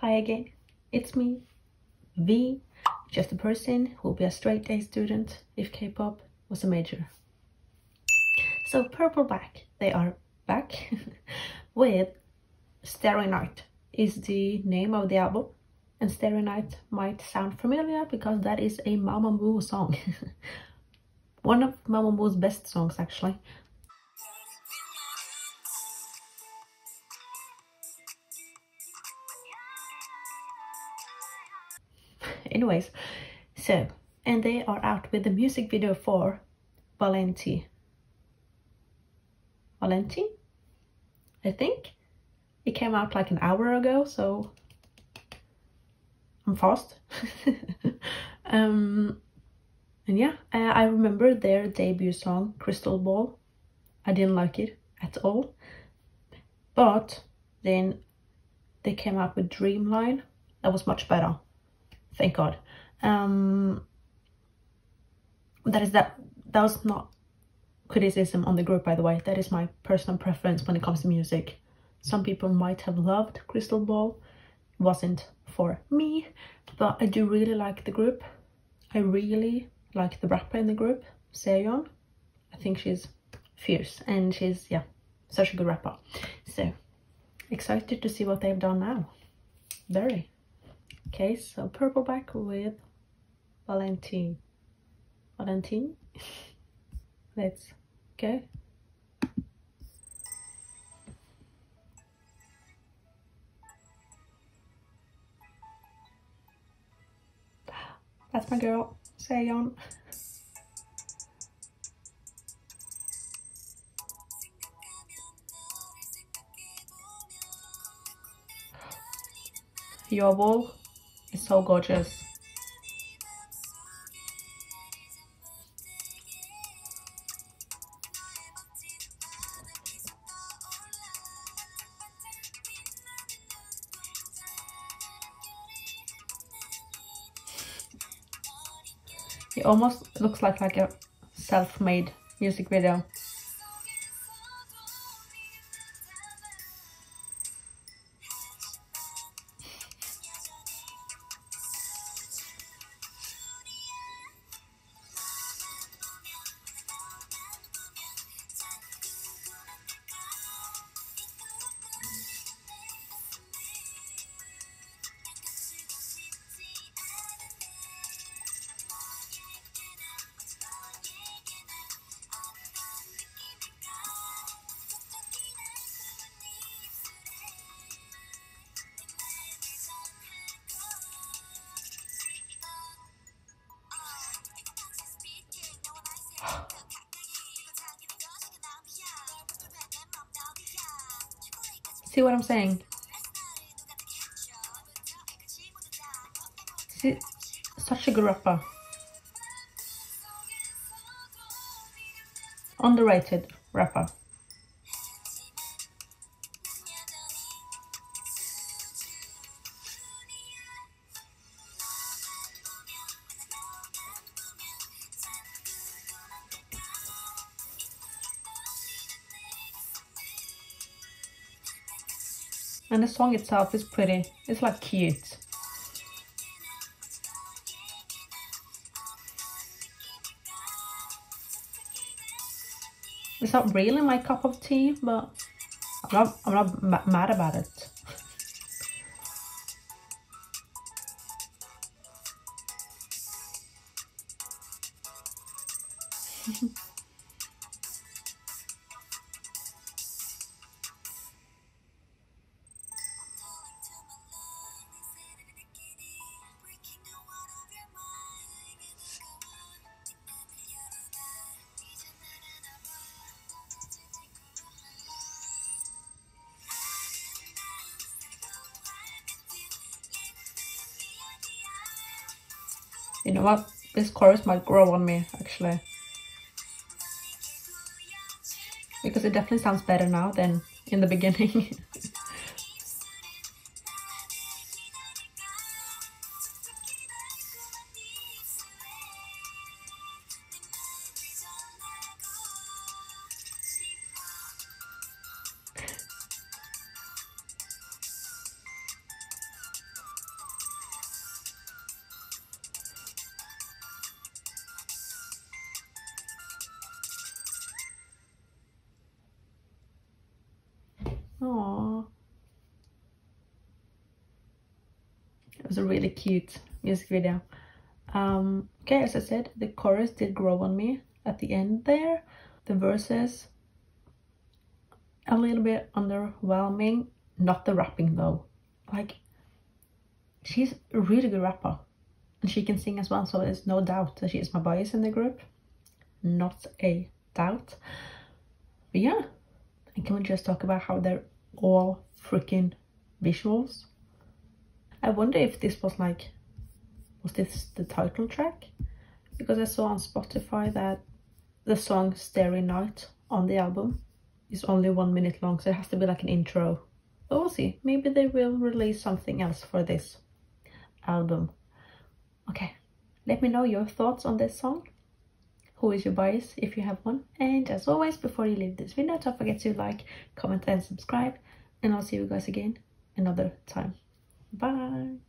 Hi again, it's me, V, just a person who will be a straight A student if K-pop was a major. So PurpleBeck, they are back with Starry Night is the name of the album and Starry Night might sound familiar because that is a Mamamoo song. One of Mamamoo's best songs actually. Anyways, so, and they are out with the music video for Valenti. Valenti? I think. It came out like an hour ago, so I'm fast. um, and yeah, I, I remember their debut song, Crystal Ball. I didn't like it at all. But then they came out with Dreamline. That was much better. Thank God. Um, that is that. That was not criticism on the group, by the way. That is my personal preference when it comes to music. Some people might have loved Crystal Ball. It wasn't for me, but I do really like the group. I really like the rapper in the group, Seon. I think she's fierce and she's, yeah, such a good rapper. So, excited to see what they've done now. Very. Okay, so PurpleBeck with Valentine. Valentine? Let's go. That's my girl, Seon. Your wall is so gorgeous. It almost looks like, like a self-made music video. See what I'm saying? See, such a good rapper. Underrated rapper. And the song itself is pretty, it's like cute. It's not really my cup of tea, but I'm not, I'm not mad about it. You know what? This chorus might grow on me, actually. Because it definitely sounds better now than in the beginning. Aww. It was a really cute music video. Um, okay, as I said, the chorus did grow on me at the end there. The verses, a little bit underwhelming. Not the rapping though. Like, she's a really good rapper. And she can sing as well, so there's no doubt that she is my bias in the group. Not a doubt. But yeah, and can we just talk about how they're all freaking visuals? I wonder if this was like, was this the title track? Because I saw on Spotify that the song Starry Night on the album is only one minute long, so it has to be like an intro. But we'll see. Maybe they will release something else for this album. Okay, let me know your thoughts on this song. Who is your bias if you have one? And as always, before you leave this video, don't forget to like, comment and subscribe. And I'll see you guys again another time. Bye!